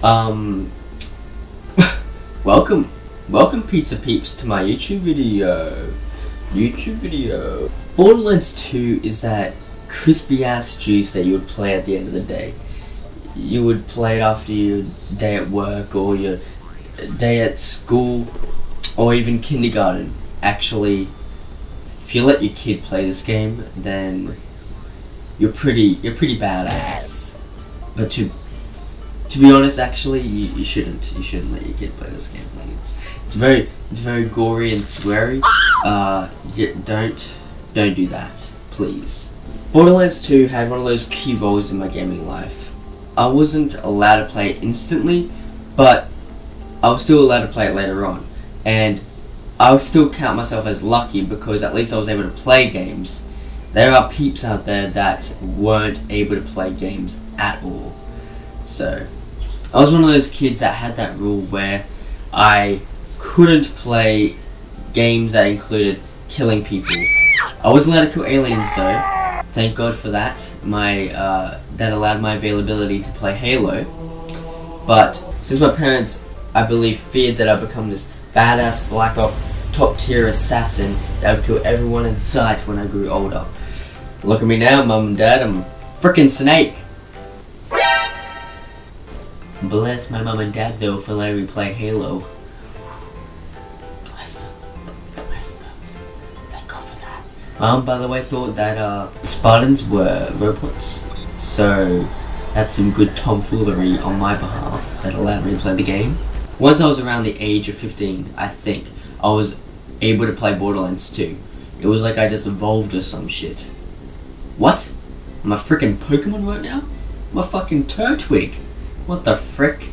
Um, welcome, welcome Pizza Peeps to my YouTube video. YouTube video. Borderlands 2 is that crispy ass juice that you would play at the end of the day. You would play it after your day at work or your day at school or even kindergarten. Actually, if you let your kid play this game, then you're pretty you're pretty badass. But to to be honest, actually, you, you shouldn't you shouldn't let your kid play this game. Like it's it's very it's very gory and sweary. Uh, don't don't do that, please. Borderlands 2 had one of those key roles in my gaming life. I wasn't allowed to play it instantly, but I was still allowed to play it later on. And I would still count myself as lucky because at least I was able to play games. There are peeps out there that weren't able to play games at all. So, I was one of those kids that had that rule where I couldn't play games that included killing people. I wasn't allowed to kill aliens though. Thank God for that. My uh, that allowed my availability to play Halo. But since my parents, I believe, feared that I'd become this badass Black Ops top tier assassin that would kill everyone in sight when I grew older. Look at me now, mum and dad. I'm a freaking snake. Bless my mum and dad though for letting me play Halo. Bless them. Bless them. Thank God for that. Mum, by the way, I thought that uh, Spartans were robots. So that's some good tomfoolery on my behalf that allowed me to play the game. Once I was around the age of 15, I think, I was able to play Borderlands 2. It was like I just evolved or some shit. What? I'm a freaking Pokemon right now? I'm a fucking Turtwig. What the frick?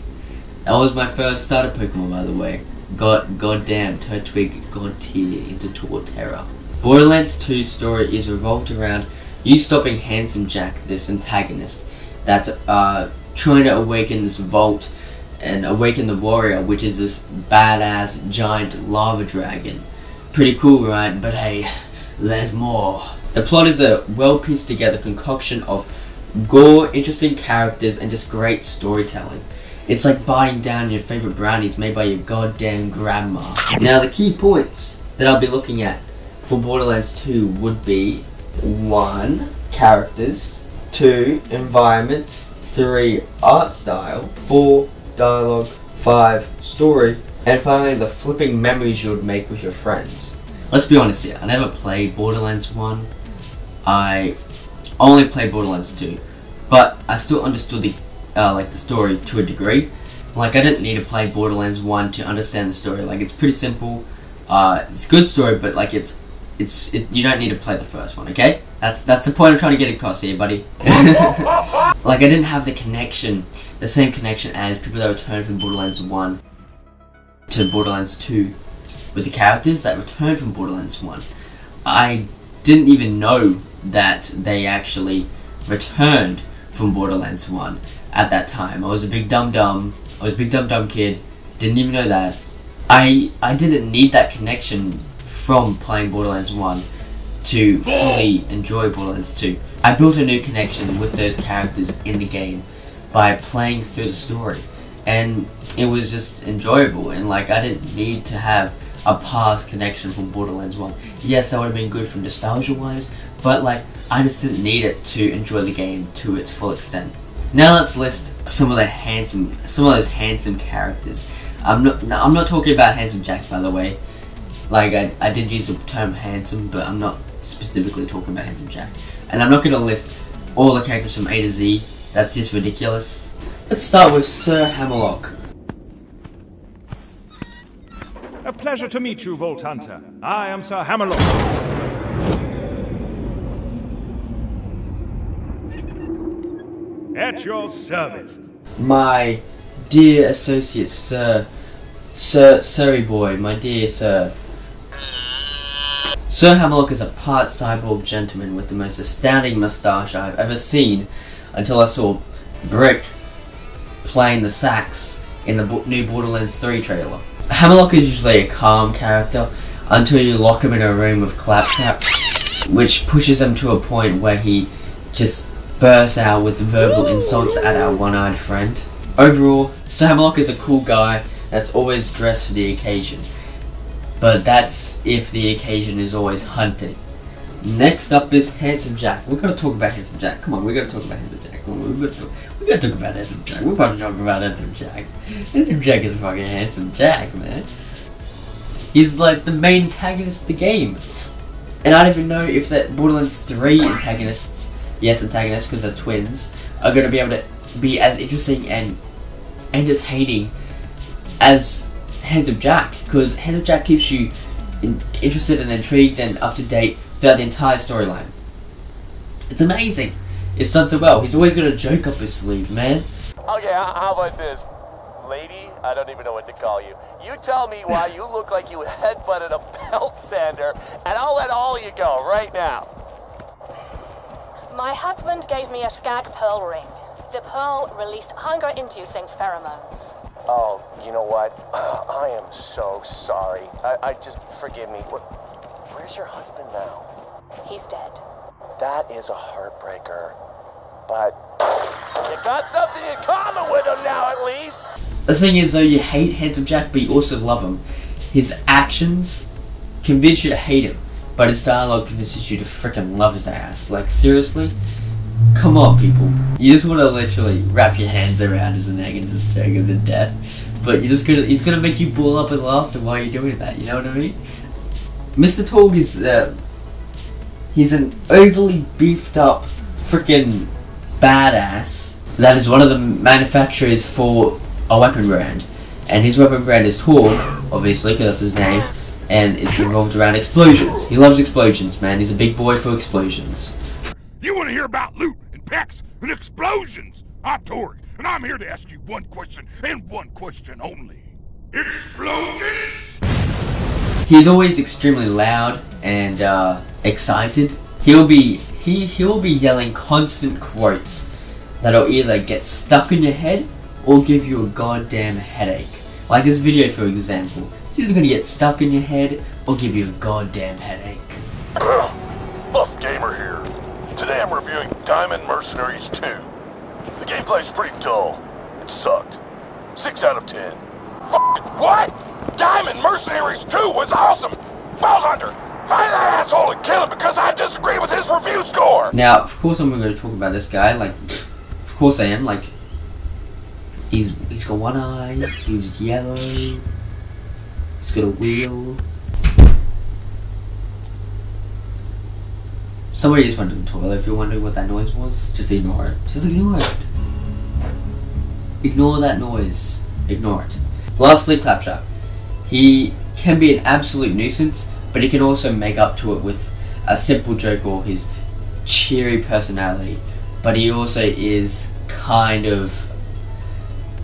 That was my first starter Pokemon, by the way. God, goddamn, Turtwig, God tier into Torterra. Borderlands 2's story is revolved around you stopping Handsome Jack, this antagonist, that's uh, trying to awaken this vault and awaken the warrior, which is this badass giant lava dragon. Pretty cool, right? But hey, there's more. The plot is a well pieced together concoction of gore, interesting characters, and just great storytelling. It's like biting down your favorite brownies made by your goddamn grandma. Now, the key points that I'll be looking at for Borderlands 2 would be 1. Characters, 2. Environments, 3. Art style, 4. Dialogue, 5. Story, and finally the flipping memories you would make with your friends. Let's be honest here, I never played Borderlands 1. I only played Borderlands 2, but I still understood the uh, like the story to a degree. Like I didn't need to play Borderlands 1 to understand the story. Like it's pretty simple. Uh, it's a good story, but like it's it's it, you don't need to play the first one. Okay, that's that's the point I'm trying to get across here, buddy. like I didn't have the connection, the same connection as people that returned from Borderlands 1 to Borderlands 2 with the characters that returned from Borderlands 1. I didn't even know that they actually returned from Borderlands 1 at that time. I was a big dumb dumb. I was a big dumb dumb kid. Didn't even know that. I I didn't need that connection from playing Borderlands 1 to fully enjoy Borderlands 2. I built a new connection with those characters in the game by playing through the story. And it was just enjoyable and like I didn't need to have a past connection from Borderlands 1. Yes, that would have been good for nostalgia wise, but like I just didn't need it to enjoy the game to its full extent. Now let's list some of the handsome, some of those handsome characters. I'm not, no, I'm not talking about handsome Jack, by the way. Like I, I did use the term handsome, but I'm not specifically talking about handsome Jack. And I'm not going to list all the characters from A to Z. That's just ridiculous. Let's start with Sir Hammerlock. A pleasure to meet you, Vault Hunter. I am Sir Hammerlock. At your service. My dear associate, Sir, Sir sorry Boy, my dear Sir. Sir Hammerlock is a part cyborg gentleman with the most astounding moustache I've ever seen until I saw Brick playing the sax in the new Borderlands 3 trailer. Hammerlock is usually a calm character until you lock him in a room with Claptrap, which pushes him to a point where he just bursts out with verbal insults at our one-eyed friend. Overall, Sir Hammerlock is a cool guy that's always dressed for the occasion. But that's if the occasion is always hunting. Next up is Handsome Jack. We're gonna talk about Handsome Jack. Come on, we gotta talk about Handsome Jack. Come on, we gotta talk, we gotta talk about Handsome Jack. We're about to talk about Handsome Jack. Handsome Jack is fucking Handsome Jack, man. He's like the main antagonist of the game. And I don't even know if that Borderlands 3 antagonists, yes, antagonists because they're twins, are gonna be able to be as interesting and entertaining as Handsome Jack. Because Handsome Jack keeps you in, interested and intrigued and up to date throughout the entire storyline. It's amazing. It's done so well. He's always got a joke up his sleeve, man. Okay, how about this? Lady, I don't even know what to call you. You tell me why you look like you headbutted a belt sander, and I'll let all of you go right now. My husband gave me a skag pearl ring. The pearl released hunger-inducing pheromones. Oh, you know what? I am so sorry. I, I just forgive me. Where, where's your husband now? He's dead. That is a heartbreaker. But you got something in common with him now, at least. The thing is, though, you hate Handsome Jack, but you also love him. His actions convince you to hate him, but his dialogue convinces you to freaking love his ass. Like, seriously? Come on, people. You just want to literally wrap your hands around his neck and just choke him to death. But you're just gonna, he's gonna make you ball up with laughter while you're doing that, you know what I mean? Mr. Torgue is, uh, he's an overly beefed up freaking badass that is one of the manufacturers for a weapon brand. And his weapon brand is Torgue, obviously, because that's his name, and it's revolved around explosions. He loves explosions, man. He's a big boy for explosions. You want to hear about loot and packs and explosions? I'm Torgue, and I'm here to ask you one question and one question only. Explosions? He's always extremely loud and uh, excited. He'll be he he'll be yelling constant quotes that'll either get stuck in your head or give you a goddamn headache. Like this video, for example. It's either gonna get stuck in your head or give you a goddamn headache. Buff Gamer here. Today I'm reviewing Diamond Mercenaries 2. The gameplay's pretty dull. It sucked. 6 out of 10. F***ing what? Diamond Mercenaries 2 was awesome! Falls under! Find that asshole and kill him because I disagree with his review score! Now, of course, I'm going to talk about this guy. Like, of course I am. Like, he's he's got one eye. He's yellow. He's got a wheel. Somebody just went to the toilet. If you're wondering what that noise was, just ignore it. Just ignore it. Ignore that noise. Ignore it. Lastly, Claptrap. He can be an absolute nuisance, but he can also make up to it with a simple joke or his cheery personality. But he also is kind of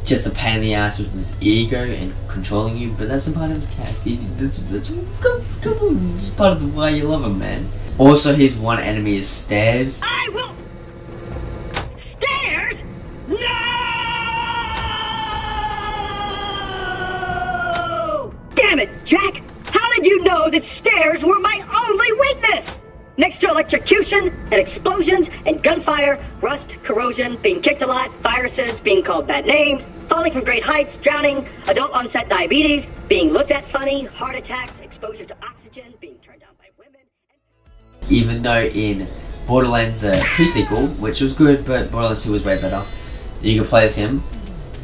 just a pain in the ass with his ego and controlling you. But that's a part of his character. That's, that's come, come on, it's part of the why you love him, man. Also, his one enemy is Stairs. I will. Stairs? No! Damn it, Jack! How did you know that stairs were my? Next to electrocution and explosions and gunfire, rust, corrosion, being kicked a lot, viruses, being called bad names, falling from great heights, drowning, adult onset diabetes, being looked at funny, heart attacks, exposure to oxygen, being turned down by women. even though in Borderlands uh, pre-sequel, which was good, but Borderlands 2 was way better, you can play as him,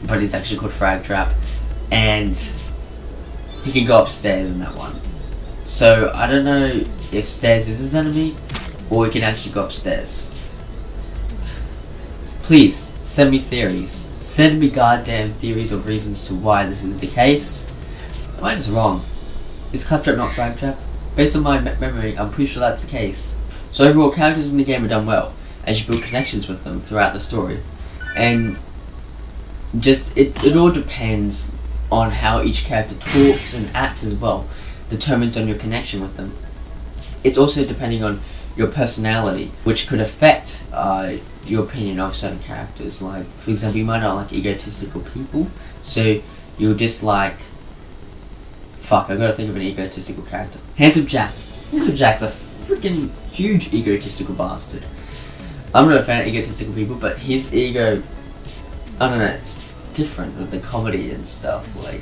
but he's actually called Frag Trap, and he can go upstairs in that one. So I don't know if stairs is his enemy, or he can actually go upstairs. Please send me theories. Send me goddamn theories of reasons to why this is the case. Mine is wrong? Is Claptrap not Frag Trap? Based on my me- memory, I'm pretty sure that's the case. So overall, characters in the game are done well, as you build connections with them throughout the story. And just, it, it all depends on how each character talks and acts as well, determines on your connection with them. It's also depending on your personality, which could affect uh, your opinion of certain characters. Like, for example, you might not like egotistical people, so you'll dislike Fuck, I gotta think of an egotistical character. Handsome Jack. Handsome Jack's a freaking huge egotistical bastard. I'm not a fan of egotistical people, but his ego, I don't know, it's different with the comedy and stuff. Like,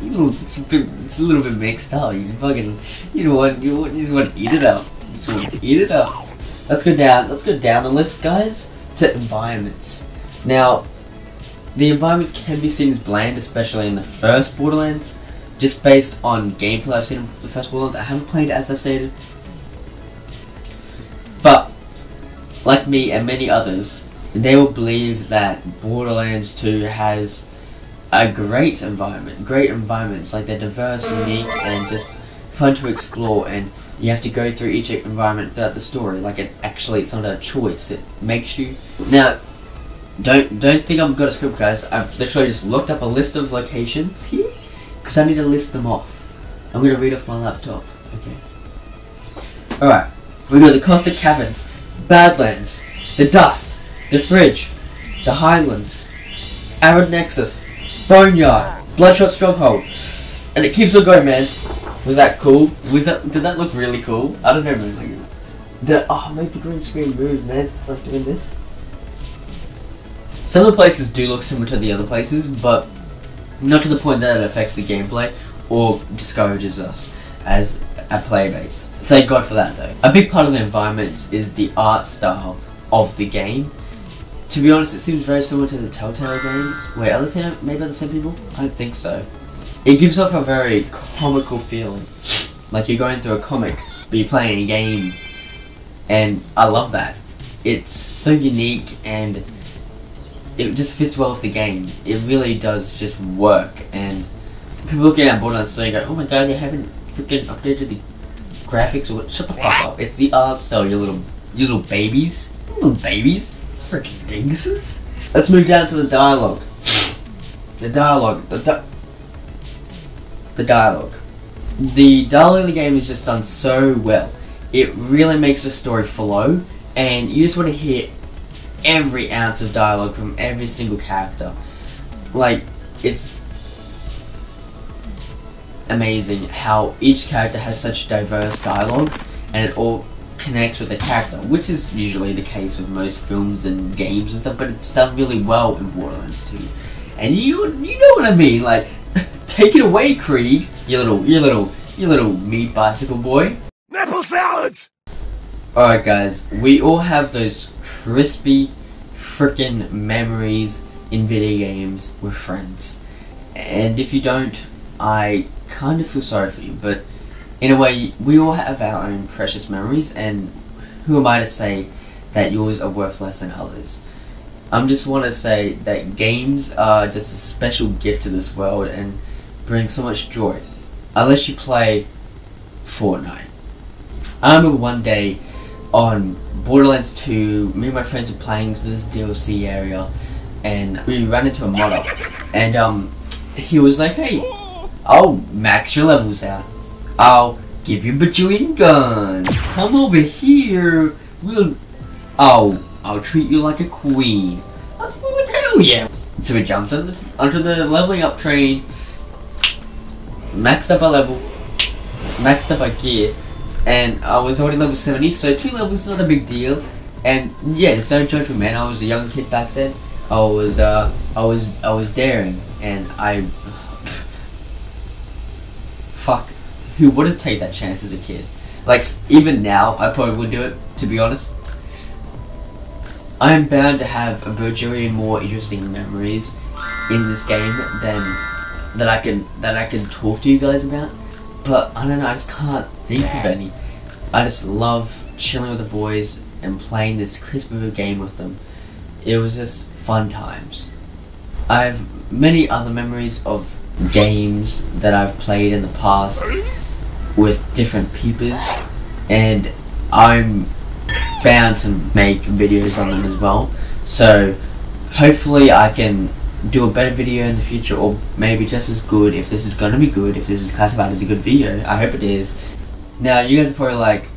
you know, it's a bit, it's a little bit mixed up. You fucking, you know what, you, you just want to eat it up. You just want to eat it up. Let's go down. Let's go down the list, guys, to environments. Now, the environments can be seen as bland, especially in the first Borderlands, just based on gameplay I've seen in the first Borderlands. I haven't played it as I've stated, but like me and many others, they will believe that Borderlands 2 has a great environment, great environments, like they're diverse, unique, and just fun to explore. And you have to go through each environment throughout the story. Like it actually, it's not a choice. It makes you now. Don't don't think I've got a script, guys. I've literally just looked up a list of locations here because I need to list them off. I'm gonna read off my laptop. Okay. All right. We got the Caustic Caverns, Badlands, the Dust, the Fridge, the Highlands, Arid Nexus, Boneyard, Bloodshot Stronghold, and it keeps on going, man. Was that cool? Was that did that look really cool? I don't know, man. Did, oh, make the green screen move, man. Like doing this. Some of the places do look similar to the other places, but not to the point that it affects the gameplay or discourages us as a player base. Thank God for that though. A big part of the environments is the art style of the game. To be honest, it seems very similar to the Telltale games. Wait, are they maybe they're the same people? I don't think so. It gives off a very comical feeling. Like you're going through a comic, but you're playing a game. And I love that. It's so unique and it just fits well with the game. It really does just work. And people looking at Borderlands 3 go, oh my god, they haven't freaking updated the graphics or what? Shut the fuck up. It's the art style, you little, you little babies. You little babies. Freaking dinguses. Let's move down to the dialogue. The dialogue. The, di- the dialogue. The dialogue of the game is just done so well. It really makes the story flow, and you just want to hear every ounce of dialogue from every single character. Like, it's amazing how each character has such diverse dialogue and it all connects with the character, which is usually the case with most films and games and stuff, but it's done really well in Borderlands 2. And you you know what I mean, like take it away, Krieg, you little you little you little meat bicycle boy. Nipple salads! Alright guys, we all have those crispy frickin' memories in video games with friends. And if you don't, I kind of feel sorry for you, but in a way, we all have our own precious memories, and who am I to say that yours are worth less than others? I just want to say that games are just a special gift to this world and bring so much joy. Unless you play Fortnite. I remember one day on Borderlands 2, me and my friends were playing this DLC area, and we ran into a modder, and um, he was like, "Hey, I'll max your levels out. I'll give you bajillion guns. Come over here. We'll, I'll, I'll treat you like a queen." I was like, "Hell yeah!" So we jumped on the, onto the leveling up train, maxed up our level, maxed up our gear, and I was already level 70, so two levels is not a big deal. And yes, don't judge me, man. I was a young kid back then. I was, uh, I was, I was daring, and I, fuck, who wouldn't take that chance as a kid? Like even now, I probably would do it. To be honest, I am bound to have a bajillion more interesting memories in this game than that I can that I can talk to you guys about. But I don't know, I just can't think of any. I just love chilling with the boys and playing this crisp game with them. It was just fun times. I have many other memories of games that I've played in the past with different peepers, and I'm bound to make videos on them as well. So hopefully I can do a better video in the future, or maybe just as good if this is gonna be good. If this is classified as a good video, I hope it is. Now you guys are probably like,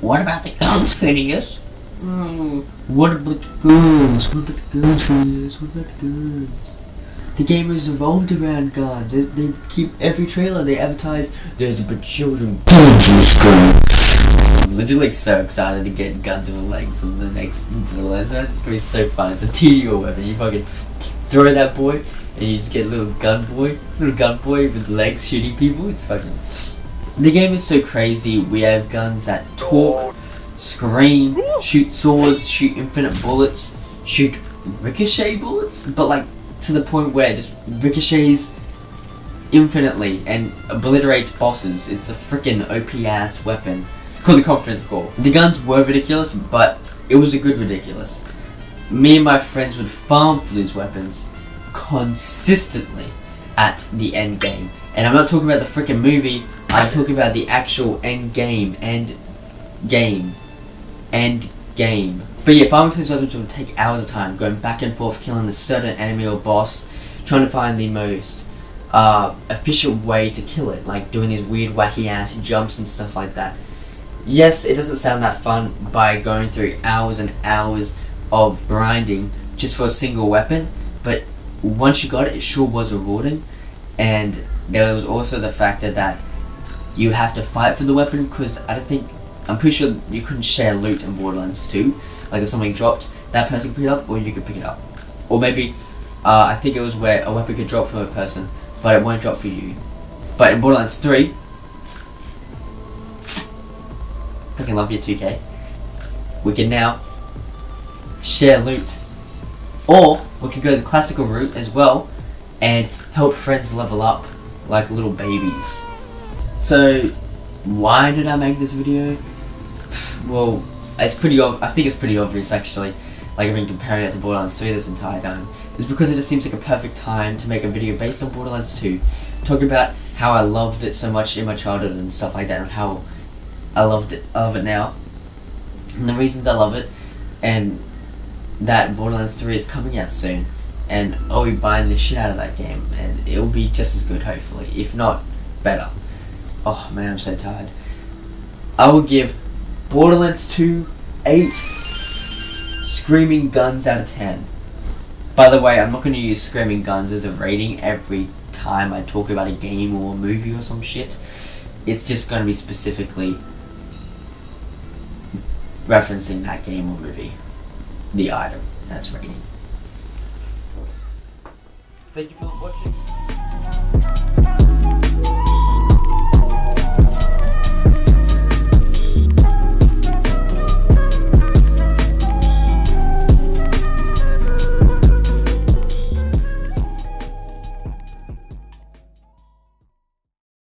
"What about the guns, Fynneas?" Hmm, what about the guns? What about the guns, Fynneas? What about the guns? The game is revolved around guns. They, they keep every trailer they advertise. There's a bajillion guns in this game. I'm literally like so excited to get guns in the legs in the next Borderlands. It's gonna be so fun. It's a or whatever. You fucking throw that boy, and you just get a little gun boy, little gun boy with legs shooting people. It's fucking. The game is so crazy. We have guns that talk, scream, shoot swords, shoot infinite bullets, shoot ricochet bullets, but like to the point where it just ricochets infinitely and obliterates bosses. It's a freaking OP ass weapon. Called the Conference Call. The guns were ridiculous, but it was a good ridiculous. Me and my friends would farm for these weapons consistently at the end game. And I'm not talking about the freaking movie, I'm talking about the actual end game. End game. End game. But yeah, farming for these weapons would take hours of time, going back and forth, killing a certain enemy or boss, trying to find the most uh, efficient way to kill it, like doing these weird wacky ass jumps and stuff like that. Yes, it doesn't sound that fun by going through hours and hours of grinding just for a single weapon, but once you got it, it sure was rewarding. And there was also the factor that you have to fight for the weapon because I don't think I'm pretty sure you couldn't share loot in Borderlands 2. Like if something dropped, that person could pick it up, or you could pick it up. Or maybe uh, I think it was where a weapon could drop from a person, but it won't drop for you. But in Borderlands 3, fucking love your 2K. We can now share loot, or we could go the classical route as well and help friends level up like little babies. So, why did I make this video? Well, it's pretty. I think it's pretty obvious actually. Like I've been comparing it to Borderlands 3 this entire time. It's because it just seems like a perfect time to make a video based on Borderlands 2, talk about how I loved it so much in my childhood and stuff like that, and how I loved it, love it now, and the reasons I love it, and that Borderlands 3 is coming out soon, and I'll be buying the shit out of that game, and it will be just as good, hopefully, if not better. Oh man, I'm so tired. I will give Borderlands 2 8 screaming guns out of 10. By the way, I'm not going to use screaming guns as a rating every time I talk about a game or a movie or some shit. It's just going to be specifically referencing that game or movie. The item. That's rating. Thank you for watching.